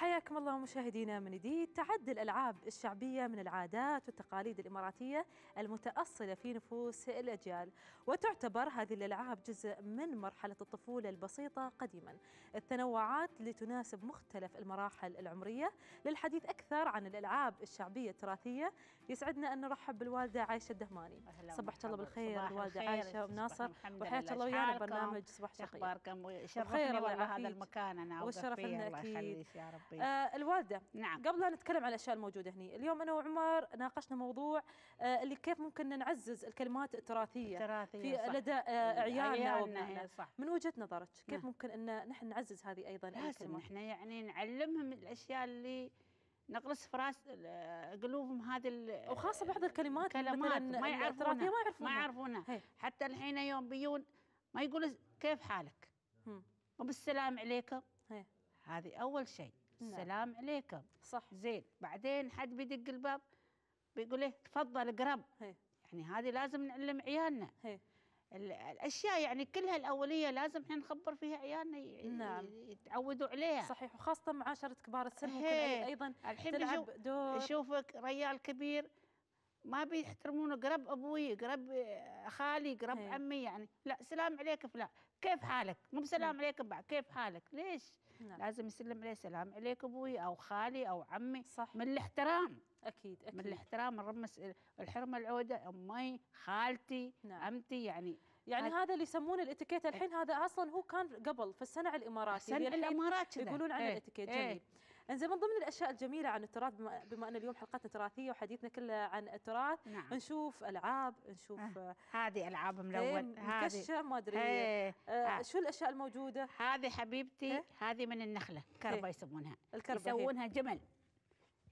حياكم الله مشاهدينا من جديد. تعد الألعاب الشعبية من العادات والتقاليد الإماراتية المتأصلة في نفوس الأجيال وتعتبر هذه الألعاب جزء من مرحلة الطفولة البسيطة قديما. التنوعات اللي تناسب مختلف المراحل العمرية للحديث أكثر عن الألعاب الشعبية التراثية. يسعدنا أن نرحب بالوالدة عائشة الدهماني. صبحت الله بالخير الوالدة عائشة وناصر. وحياك الله ويانا برنامج صباح شقيق اخباركم شرفني والله هذا المكان أنا والشرف لنا أكيد. يا ربي آه الوالدة. نعم. قبل لا نتكلم عن الأشياء الموجودة هنا اليوم أنا وعمر ناقشنا موضوع آه اللي كيف ممكن نعزز الكلمات التراثية تراثية في صح. لدى آه عيالنا وابنائنا. هي صح. من وجهة نظرك كيف نعم. ممكن إن نحن نعزز هذه أيضا لازم إحنا يعني نعلمهم الأشياء اللي نغرس في راس قلوبهم هذه وخاصة بعض الكلمات كلمات ما يعرفونها ما يعرفونها ما يعرفونها. حتى الحين يوم بيون ما يقول كيف حالك. وبالسلام عليكم؟ هي. هذه أول شيء. نعم. السلام عليكم صح. زين بعدين حد بيدق الباب بيقول له تفضل اقرب. يعني هذه لازم نعلم عيالنا. هي. ال- الأشياء يعني كلها الأولية لازم إحنا نخبر فيها عيالنا نعم. يتعودوا عليها. صحيح. وخاصة معاشره كبار السن ممكن هي. أيضا الحين تلعب دور. يشوفك ريال كبير ما بيحترمونه. قرب أبوي قرب خالي قرب. عمي يعني. لا سلام عليك فلان. كيف حالك؟ مو بسلام عليكم بعد كيف حالك؟ ليش؟ نعم. لازم يسلم عليه سلام عليك أبوي أو خالي أو عمي. صح من الاحترام. أكيد من أكيد الاحترام الرمس الحرمة العودة أمي خالتي نعم. عمتي يعني يعني هذا- هذا اللي يسمونه الإتيكيت. الحين هذا أصلا هو كان قبل في الصنع الاماراتي سن اللي الحين الإمارات كذا. يقولون عن إيه، الإتيكيت. جميل. انزين من ضمن الأشياء الجميلة عن التراث بما, بما أن اليوم حلقتنا تراثية وحديثنا كله عن التراث نعم. نشوف ألعاب نشوف آه، آه، هذه ألعاب إيه، ملون هذه. مكشة ما أدري. إيه، آه آه. شو الأشياء الموجودة؟ هذه حبيبتي إيه؟ هذه من النخلة كربه إيه. يسمونها. الكربة هي. يسوونها جمل.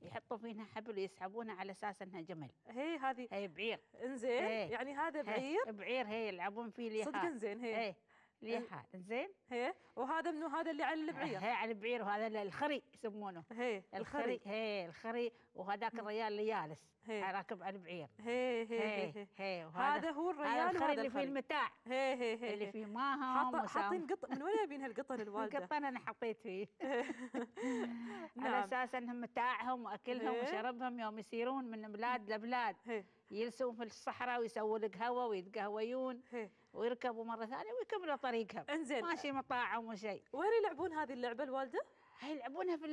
يحطوا فيها حبل ويسحبونها على أساس إنها جمل. هي هذه. هي بعير. إنزين إيه. يعني هذا هي بعير؟ بعير هي يلعبون فيه صدق إنزين هي. إيه. ليحال زين هي؟ وهذا منو؟ هذا اللي على البعير. هي على البعير وهذا الخري يسمونه. هي الخري. الخري. هي الخري. وهذاك الريال اللي جالس. راكب على البعير. هي هي هي, هذا هو الريال الخري اللي فيه. المتاع. هي هي هي اللي. فيه ماهم. حاطين قطن من وين جايبين هالقطن الوالدة؟ القطن أنا حطيت فيه. نعم. على أساس إنهم متاعهم وأكلهم إيه. وشربهم يوم يسيرون من بلاد لبلاد. هي. يجلسون في الصحراء ويسووا لك هوا ويتقهويون ويركبوا مرة ثانية ويكملوا طريقهم إنزين ماشي مطاعم وشيء وين يلعبون هذه اللعبة الوالدة؟ هاي يلعبونها في في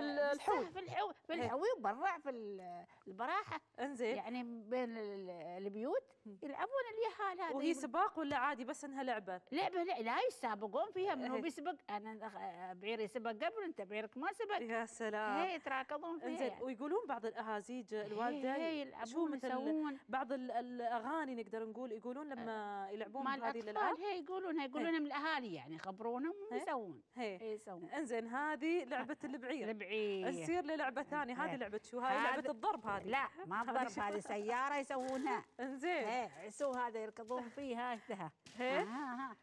ال- الحوي. في الحوي في إيه. الحوي وبرع في ال- البراحة. انزين. يعني بين ال- البيوت يلعبون اليهال هذه وهي سباق ولا عادي بس انها لعبة؟ لعبة لا, لا يسابقون فيها من هو إيه. بيسبق. أنا بعيري سبق قبل أنت بعيرك ما سبق. يا سلام. هي يتراكضون فيها. انزين يعني. ويقولون بعض الأهازيج الوالدة هي شو يلعبون مثل يسوون. بعض ال- الأغاني نقدر نقول يقولون لما يلعبون مال بهذه الأطفال الألعاب. هي يقولون هي يقولون من الأهالي يعني يخبرونهم. ويسوون. هي يسوون. انزين هذه لعبة البعير. البعير. نصير للعبه ثانية. هذه. لعبة شو؟ هاي هذا- لعبة الضرب هذه لا ما الضرب هذه سيارة يسوونها إنزين إيه عسو هذا يركضون فيها اشتهى هي. ها ها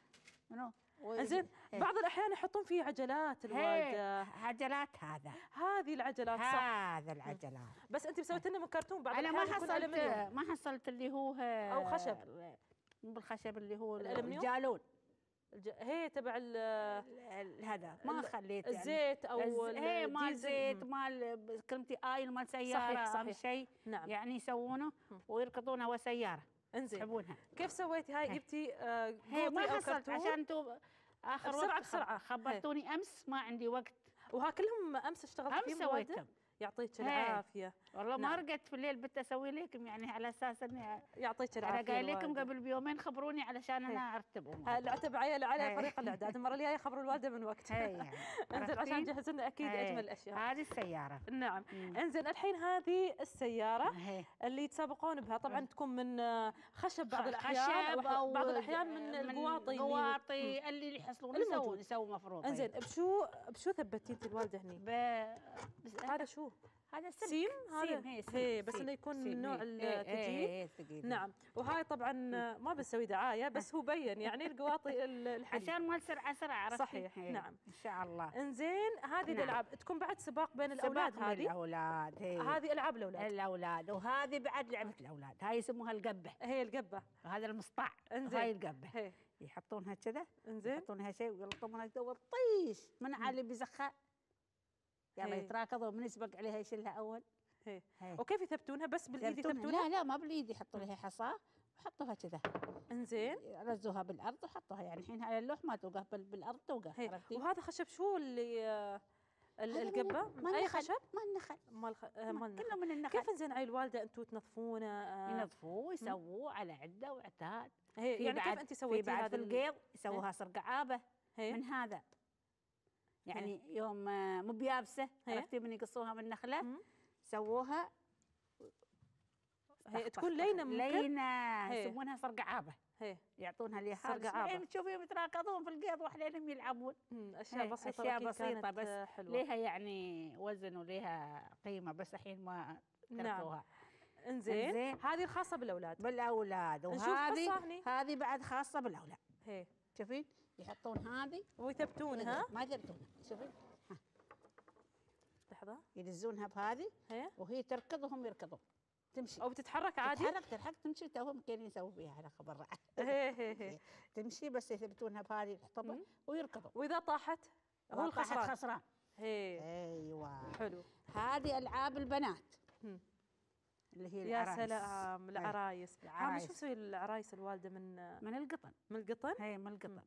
منو إنزين هي. بعض الأحيان يحطون فيه عجلات. الوالده عجلات هذا هذه العجلات صح هذا العجلات بس أنت مسويت لنا من كرتون بعض أنا ما حصلت. ما حصلت اللي هو أو خشب. مو بالخشب اللي هو؟ الجالون الج... هي تبع ال- هذا ما خليت يعني الزيت أو الز- هي مال. زيت. مال كلمتي آيل مال سيارة صحيح، صحيح. شيء نعم يعني يسوونه ويركضونها وسيارة إنزين يسحبونها كيف سويتي هاي. جبتي آه هي ما حصلت؟ عشان تو آخر بسرعة. خ- خبرتوني أمس ما عندي وقت وها كلهم أمس اشتغلت أمس؟ سويتهم يعطيك. العافية والله ما نعم. رقدت في الليل بت أسوي لكم يعني على أساس إني يعطيك أنا العافية قايل لكم. قبل بيومين خبروني علشان أنا أرتب العتب عيال على. فريق الاعداد المرة الجاية خبروا الوالدة من وقت هي يعني انزين عشان؟ نجهز لنا أكيد هي. أجمل الاشياء هذه السيارة نعم. انزين الحين هذه السيارة هي اللي يتسابقون بها طبعا تكون من آه، خشب بعض الأحيان خشب أو بعض الأحيان من القواطي اللي- قواطي اللي يحصلون يسوون. يسوون مفروض انزين بشو بشو ثبتين الوالدة هني؟ هذا شو؟ هذا سلك سيم هذا؟ سيم هي سيم هي، بس سيم. إنه يكون سيم، نوع. الثقيل. هي- هي الثقيل. نعم وهاي طبعا ما بنسوي دعاية بس هو بين يعني القواطي ال- الحديد عشان ما سرعه سرعه عرفتي صحيح، هي. نعم. إن شاء الله إنزين هذه نعم. الألعاب تكون بعد سباق بين الأولاد سباق هذه الأولاد هي هذه ألعاب الأولاد الأولاد وهذه بعد لعبة الأولاد هاي يسموها القبة هي القبة وهذا المصطع إنزين هاي القبة هي يحطونها كذا إنزين يحطونها شيء ويلطمونها كذا وطيش من على اللي بيزخها يلا هي. يتراكضوا من يسبق عليها يشيلها أول. هي. هي. وكيف يثبتونها؟ بس بالإيد يثبتونها- لا لا ما بالإيد يحطوا لها حصاه وحطوها كذا. إنزين. رزوها بالأرض وحطوها يعني الحين هاي اللوح ما توقف بال- بالأرض توقف. عرفتي؟ وهذا خشب شو اللي آه، القبة؟ مال أي خشب؟ مال النخل. مال خ... آه، ما- مال كله. من النخل. كيف إنزين عيل الوالده أنتم تنظفونه؟ آه، ينظفوه ويسووه على عدة وعتاد. يعني كيف انت سويتي هذا ال- القيض يسووها صرقعابة هي. من هذا. يعني يوم آه، مو بيابسة هي. عرفتي من يقصوها من النخلة. سووها. هي تكون لينة. ممكن؟ لينة هي. يسمونها صرقعابه يعطونها لي صرقعابة. يعني تشوفيهم يتراكضون في القيض وحليلهم يلعبون. أشياء بسيطة بسيطة كانت بس حلوة. ليها يعني وزن وليها قيمة بس الحين ما نعم. تركوها إنزين. إنزين. هذه الخاصة بالأولاد. بالأولاد. وهذه. هذه بعد خاصة بالأولاد. هي شوفين. يحطون هذه ويثبتونها ما يثبتونها شوفين لحظة. يدزونها بهذه هي؟ وهي تركض وهم يركضون تمشي. أو بتتحرك عادي؟ تتحرك تلحق تمشي. توهم كانوا يسووا فيها على خبر هي تمشي بس يثبتونها بهذه الحطبه. ويركضوا وإذا طاحت؟ هو الخسران. خسران. أيوه. حلو. هذه ألعاب البنات. مم. اللي هي يا العرايس. سلام هي. العرايس. العرايس. شو تسوي العرايس الوالدة من من القطن. من القطن؟ هي من القطن.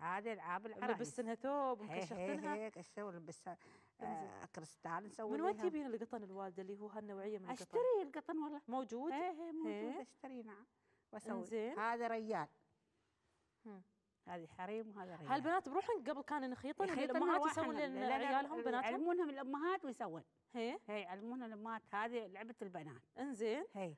هذه العاب العرايس لبستنها ثوب ومكشفتنها هيك اشتري لبسها انزين. آه كريستال نسوي من وين. تجيبين القطن الوالده اللي هو هالنوعية من القطن؟ أشتري القطن والله. موجود؟ هي موجود. هي. أشتري نعم. وأسوي. انزين. هذا ريال. هذه حريم وهذا ريال. هالبنات بروحن قبل كانوا يخيطن الأمهات. يسوون لعيالهم بناتهم؟ يعلمونهم الأمهات ويسوون. هي. هي يعلمون الأمهات. هذه لعبة البنات. انزين. هي.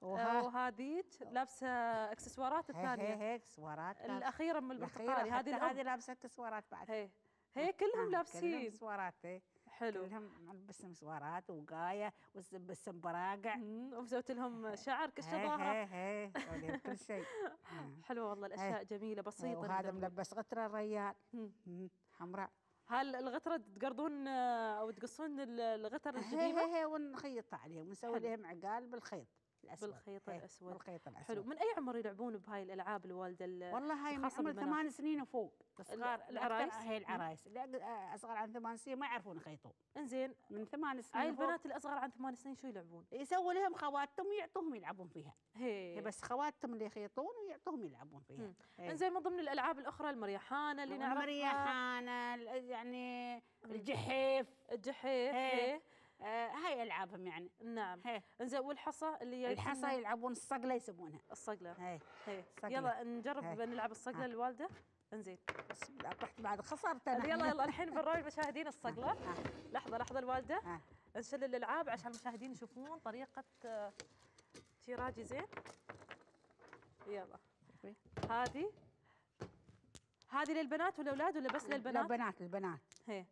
وها وهذيك لابسة إكسسوارات هي هي الثانية هيك سوارات لابسة. الأخيرة من البرتقالي هذه هذه لابسة كسوارات بعد. هي هي كلهم آه، كلهم لابسين. سوارات هي حلو. كلهم نلبسهم سوارات وقاية ولبسهم براقع. وسويت لهم شعر هي هي هي سوي كل شيء. آه. حلوة والله الأشياء جميلة بسيطة وهذا. ملبس غتره الريال. حمراء. هل الغتره تقرضون آه، أو تقصون ال- الغتر هي الجديمة؟ هي هي ونخيطها عليهم ونسوي. لهم عقال بالخيط. الأسود. بالخيط هي، الأسود. بالخيط الأسود. حلو. من أي عمر يلعبون بهاي الألعاب الوالدة ال- والله هاي من عمر. ثمان سنين وفوق. الصغار العرايس؟ هي العرايس. أصغر عن ثمان سنين ما يعرفون يخيطون إنزين. من ثمان سنين هاي البنات الأصغر عن ثمان سنين شو يلعبون؟ يسووا لهم خواتم ويعطوهم يلعبون فيها. هي. بس خواتم اللي يخيطون ويعطوهم يلعبون فيها. هي. إنزين من ضمن الألعاب الأخرى المريحانة اللي نعرفها؟ المريحانة ال- يعني الجحيف. الجحيف آه هاي ألعابهم يعني. نعم. هي. إنزين والحصى اللي هي الحصى يلعبون الصقلة يسمونها. الصقلة. هي. هي. يلا نجرب هي. نلعب الصقلة. الوالده إنزين. بسم الله طحت بعد خسرت أنا. يلا يلا الحين بنراوي المشاهدين الصقلة. ها. لحظة لحظة الوالده ها. نشل الألعاب عشان المشاهدين يشوفون طريقة آه، شيراجي زين. يلا. هذه. هذه للبنات والاولاد ولا بس لا للبنات؟ بنات البنات هي.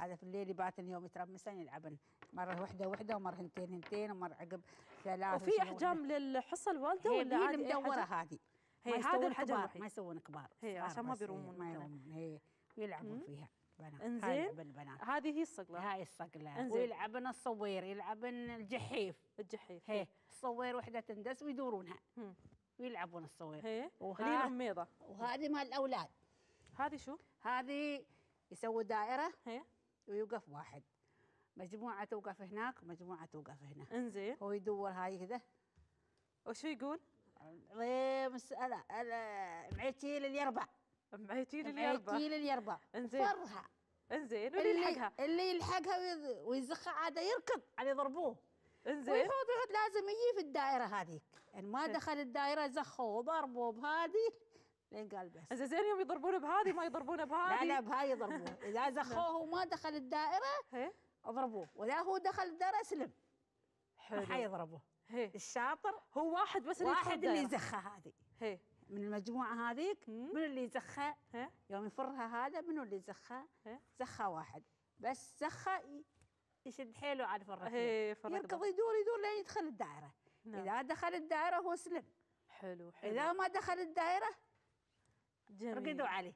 هذا في الليل يباتن يوم يترمسن يلعبن مرة وحدة وحدة ومرة هنتين هنتين ومرة عقب ثلاث وفي أحجام للحصة الوالدة ولا هي حجم؟ هذه. هي ما هذا الحجم الوحيد. ما يسوون كبار. هي عشان ما بيرومون ما. يرومون هي ويلعبون. فيها بنات لعب البنات. هذه هي الصقلة. هاي الصقلة. إنزين. ويلعبن الصوير يلعبن الجحيف. الجحيف. هي الصوير وحدة تندس ويدورونها. مم. ويلعبون الصوير. هي؟ وها الغميضه وهذه مال الأولاد. هذه شو؟ هذه يسوي دائرة. هي؟ ويوقف واحد. مجموعة توقف هناك ومجموعة توقف هنا. إنزين. هو يدور هاي كذا وشو يقول؟ لا لا معيتي لليربع. معيتين اليربة معيتي لليربع. إنزين. فرها. إنزين واللي اللي يلحقها. اللي يلحقها ويز- ويزخها عاد يركض على يضربوه إنزين. ويحوط يحوط لازم يجي في الدائرة هذيك. يعني ما إيه. دخل الدائرة زخوا وضربوا بهذه. لين قال بس. زين يوم يضربونه بهذه ما يضربونه بهذه. لا لا بهاي يضربوه إذا زخوه وما دخل الدائرة هي؟ أضربوه. وإذا هو دخل الدائرة أسلم. ما حلو حيضربه هي. الشاطر هو واحد بس اللي واحد اللي. يزخها هذه. هي. من المجموعة هذيك. من اللي يزخها؟ هي. يوم يفرها هذا منو اللي إيه. زخها واحد. بس زخها ي- يشد حيله على فرق يركض. يدور يدور لين يدخل الدائرة. نعم. إذا دخل الدائرة هو سلم حلو حلو. إذا ما دخل الدائرة جميل. رقدوا عليه.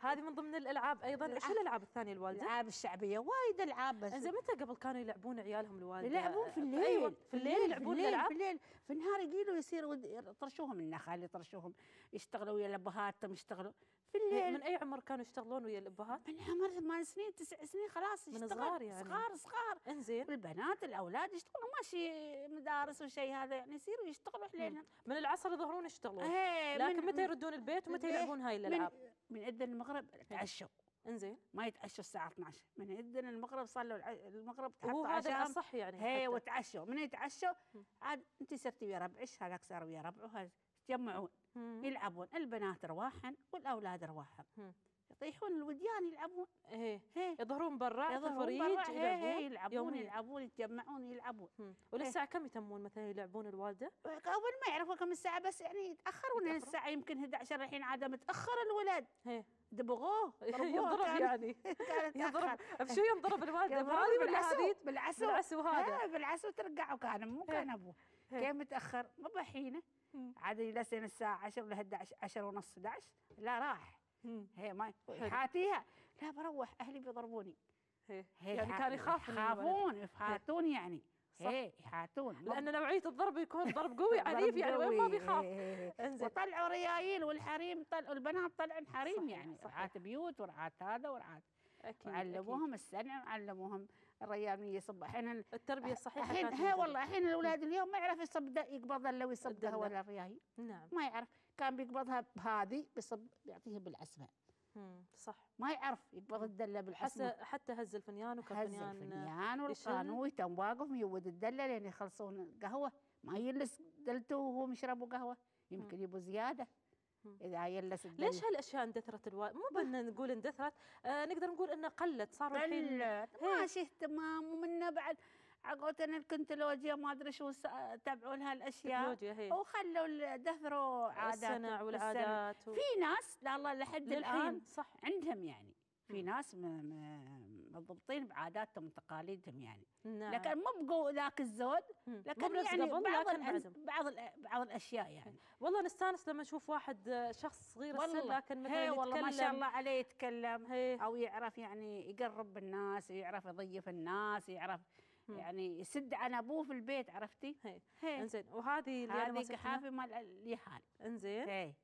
هذه من ضمن الألعاب أيضا. الألعاب. الألعاب الثانية الوالدة؟ الألعاب الشعبية. وايد ألعاب بس. إنزين متى قبل كانوا يلعبون عيالهم الوالدة؟ يلعبون في الليل. أيوه في الليل يلعبون الالعاب في الليل. في النهار يجيلوا يصيروا يطرشوهم النخل يطرشوهم يشتغلوا ويا الابهاتهم يشتغلوا. في بالليل من أي عمر كانوا يشتغلون ويا الأبهات؟ من عمر ثمان سنين تسع سنين خلاص من صغار يعني. صغار صغار. إنزين. والبنات الأولاد يشتغلون. ماشي مدارس وشيء هذا يعني يصيروا يشتغلوا حليلهم. من العصر يظهرون يشتغلون. إيه، لكن متى يردون البيت ومتى إيه، يلعبون هاي الألعاب؟ من إذن المغرب تعشوا إنزين. ما يتعشوا الساعة 12 من إذن المغرب صلوا المغرب تحطوا هذا الأصح يعني هي. وتعشوا. من يتعشوا. عاد أنت صرتي ويا ربعش هذاك صار ويا ربعه يتجمعون مم. يلعبون البنات رواحا والأولاد رواحا. مم. يطيحون الوديان يلعبون. إيه. يظهرون برا يظهرون برا، يلعبون. يلعبون يتجمعون يلعبون. وللساعة كم يتمون مثلا يلعبون الوالدة؟ أول ما يعرفوا كم الساعة بس يعني يتأخرون. يتأخرون. الساعة يمكن 11 الحين عاد متأخر الولد. هي. دبغوه ينضرب يعني. ينضرب. بشو ينضرب الوالدة؟ يضرب بهذه ولا هذه؟ بالعسو. بالعسو هذا. بالعسو ترقعوا كان مو كان أبوه. كان متأخر. ما بحينه. عاد يلسن الساعة 10 ولا 11 10 ونص 11 لا راح. هي ما. حاتيها لا بروح أهلي بيضربوني هي. هي يعني كان يخاف. يخافون يفحاتون يعني صح. هي يحاتون ما لأن نوعية الضرب يكون ضرب قوي عنيف يعني وين ما. بيخاف وطلعوا ريايل والحريم طلعوا البنات طلعوا حريم صحيح، يعني صحيح. رعاة بيوت ورعاة هذا ورعاة أكيد أكيد. وعلموهم السنة وعلموهم الريال من يصب. الحين التربية الصحيحة الحين موجودة. والله الحين الأولاد اليوم ما يعرف يصب د- يقبض الا ويصب ولا الريايل نعم. ما يعرف. كان بيقبضها بهذه بيصب يعطيها بالعسمة. صح. ما يعرف يقبض الدلة بالعسمة. حتى هز الفنيان وكان هز فنيان الفنيان. والقانون يتم واقف يود الدلة لين يخلصون قهوه ما يلس دلته وهم يشربوا قهوة؟ يمكن يبوا زيادة. إذا يلس الدله ليش هالأشياء اندثرت الوالد مو بدنا نقول اندثرت آه نقدر نقول إنها قلت صاروا الحين. ماشي اهتمام ومنه بعد. عقوتنا الكنتولوجيا ما أدري شو تبعوا لها الاشياء وخلوا دثروا عادات الصنع السنة. والعادات و... في ناس لا الله لحد الآن صح. عندهم يعني. في. ناس م- م- مضبوطين بعاداتهم وتقاليدهم يعني. نعم. لكن مو بقوا ذاك الزود. لكن يعني بعض لكن. بعض بعض الأشياء يعني. والله نستانس لما نشوف واحد آه، شخص صغير السن لكن مثلا هي والله ما شاء يتكلم الله عليه يتكلم هي. أو يعرف يعني يقرب بالناس ويعرف يضيف الناس يعرف مم. يعني يسد عن أبوه في البيت عرفتي؟ هي. هي. إنزين. وهذه اللي هذه قحافه مال اليهال. إنزين. هي.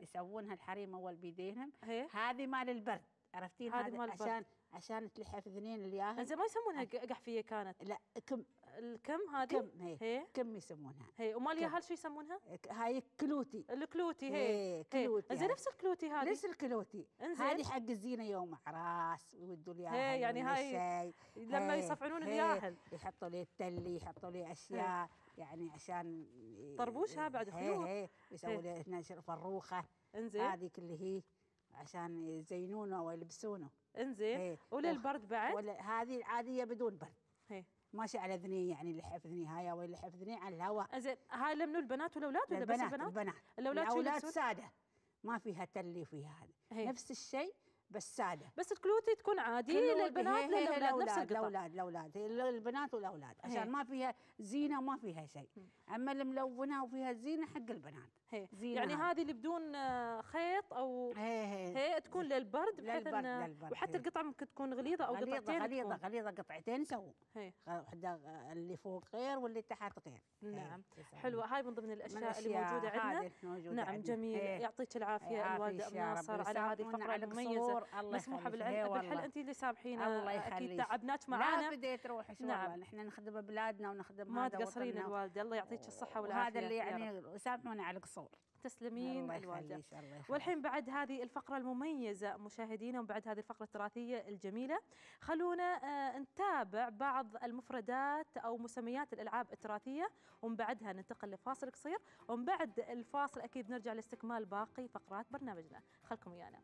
يسوونها الحريم أول بيدينهم. هذه مال البرد. عرفتين مال البرد. عشان عشان تلحف اذنين الياهل إنزين ما يسمونها ق- قحفية كانت. لا كم الكم هذه؟ كم هي. هي؟ كم يسمونها؟ هي. ومال كم. ياهل شو يسمونها؟ هاي كلوتي. الكلوتي هي. هي هي كلوتي إنزين هاي. نفس الكلوتي هذه. ليش الكلوتي. هذه حق الزينة يوم اعراس ويودوا لي هي يعني هاي لما يصفعون. الياهل يحطوا لي التلي يحطوا لي أشياء. يعني عشان طربوشها بعد خيوط. يسووا. لي هنا فروخه إنزين. هذه اللي هي. عشان يزينونه ويلبسونه إنزين. هي. وللبرد بعد؟ ولا هذه العاديه بدون برد. هي ماشي على اذني يعني اللي حف اذني هاي واللي حف اذني على الهواء. إنزين. هاي لمنو البنات والاولاد ولا بس البنات البنات؟ الأولاد يلبسون؟ سادة. ما فيها تلي وفيها هذا هي. نفس الشيء بس ساده بس الكلوتي تكون عادي للبنات للاولاد نفس القطع الأولاد الأولاد البنات والأولاد. عشان ما فيها زينة وما فيها شيء. أما الملونة وفيها زينة حق البنات هي زينة يعني هذه. اللي بدون آه، خيط أو هي هي هي تكون للبرد بحيث للبرد- للبرد، وحتى هي. القطعة ممكن تكون غليظة أو غليظة قطعتين غليظة تكون. غليظة قطعتين يسووا هي وحده اللي فوق غير واللي تحت غير نعم. حلوة هاي من ضمن من الأشياء اللي الأشياء موجودة عندنا موجودة نعم عندنا. جميل. يعطيك العافية الوالدة ام ناصر على هذه الفقرة المميزة القصور. الله مسموحه بالعلم بالحل. انت اللي سامحينا الله أكيد يخليك. تعبناك لا معانا بديت تروح شو نعم. والله نحن نخدم بلادنا ونخدم ما هذا تقصرين. الوالدة الله يعطيك الصحة والعافية وهذا اللي. يعني سامحونا على القصور تسلمين الوالدة والحين بعد هذه الفقرة المميزة مشاهدينا وبعد هذه الفقرة التراثية الجميلة خلونا آه، نتابع بعض المفردات أو مسميات الألعاب التراثية ومن بعدها ننتقل لفاصل قصير ومن بعد الفاصل أكيد نرجع لاستكمال باقي فقرات برنامجنا خلكم ويانا